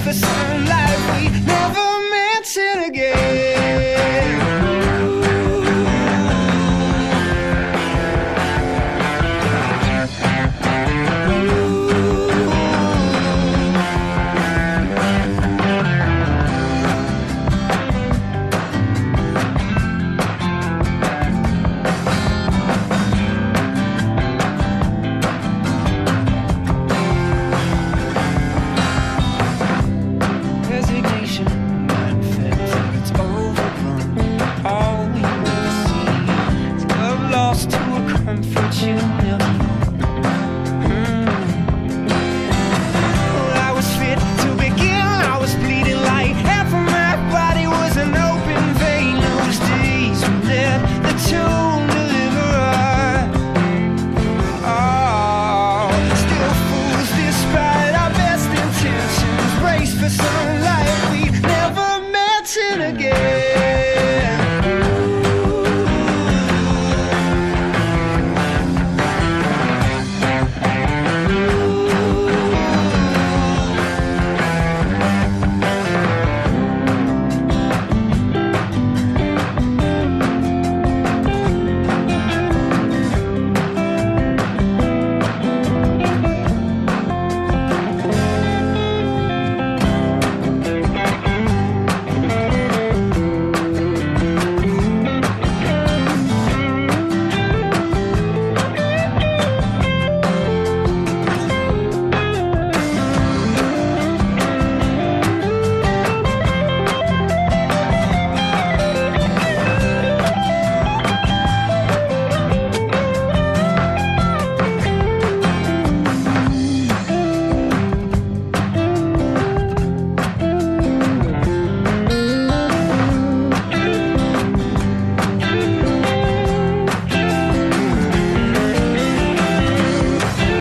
for sunlight